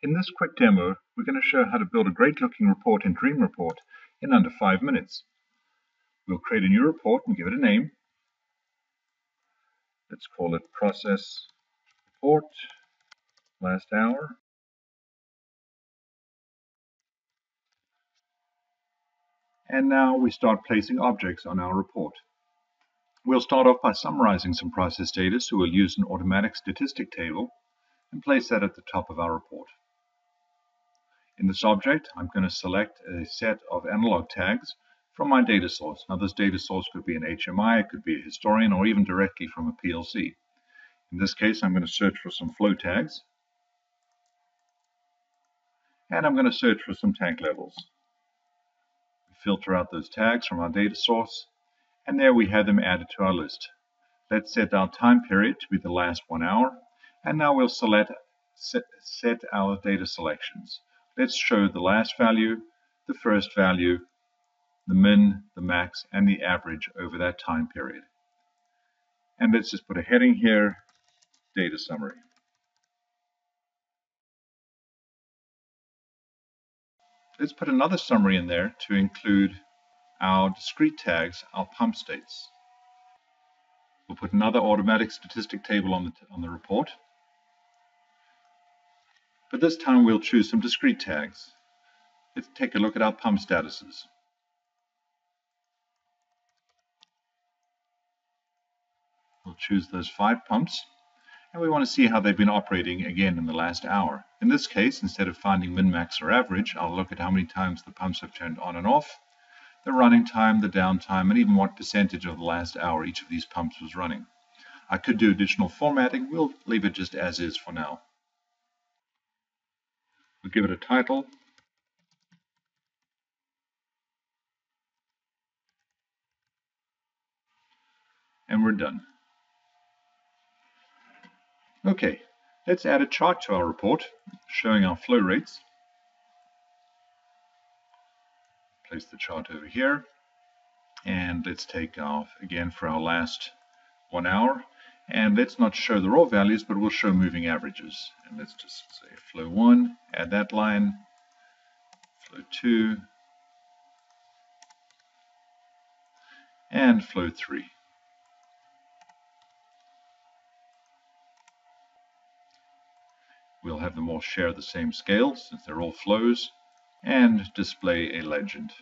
In this quick demo, we're going to show how to build a great looking report in Dream Report in under five minutes. We'll create a new report and give it a name. Let's call it Process Report Last Hour. And now we start placing objects on our report. We'll start off by summarizing some process data, so we'll use an automatic statistic table and place that at the top of our report. In this object, I'm going to select a set of analog tags from my data source. Now this data source could be an HMI, it could be a historian, or even directly from a PLC. In this case, I'm going to search for some flow tags. And I'm going to search for some tank levels. We Filter out those tags from our data source, and there we have them added to our list. Let's set our time period to be the last one hour, and now we'll select set, set our data selections. Let's show the last value, the first value, the min, the max, and the average over that time period. And let's just put a heading here, data summary. Let's put another summary in there to include our discrete tags, our pump states. We'll put another automatic statistic table on the, on the report. This time we'll choose some discrete tags. Let's take a look at our pump statuses. We'll choose those five pumps and we want to see how they've been operating again in the last hour. In this case, instead of finding min, max, or average, I'll look at how many times the pumps have turned on and off, the running time, the downtime, and even what percentage of the last hour each of these pumps was running. I could do additional formatting, we'll leave it just as is for now. We'll give it a title. And we're done. Okay, let's add a chart to our report showing our flow rates. Place the chart over here. And let's take off again for our last one hour. And let's not show the raw values, but we'll show moving averages. And let's just say flow 1, add that line, flow 2, and flow 3. We'll have them all share the same scale since they're all flows, and display a legend.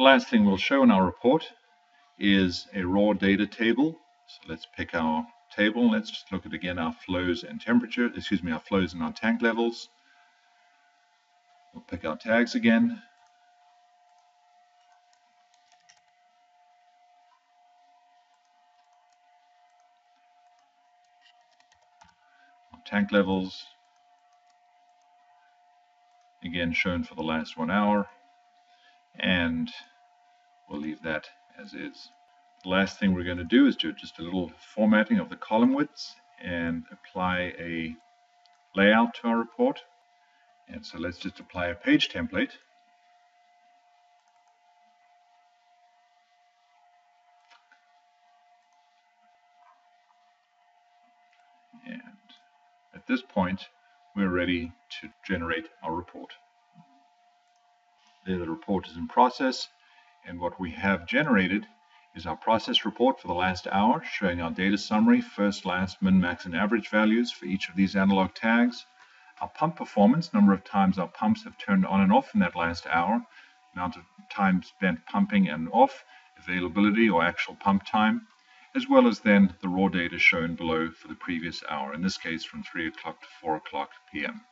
The last thing we'll show in our report is a raw data table. So let's pick our table. Let's just look at again our flows and temperature, excuse me, our flows and our tank levels. We'll pick our tags again. Our tank levels, again shown for the last one hour and we'll leave that as is. The last thing we're going to do is do just a little formatting of the column widths and apply a layout to our report. And so let's just apply a page template. And at this point, we're ready to generate our report. The report is in process and what we have generated is our process report for the last hour showing our data summary, first, last, min, max, and average values for each of these analog tags, our pump performance, number of times our pumps have turned on and off in that last hour, amount of time spent pumping and off, availability or actual pump time, as well as then the raw data shown below for the previous hour, in this case from 3 o'clock to 4 o'clock p.m.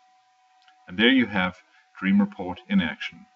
And there you have Dream Report in action.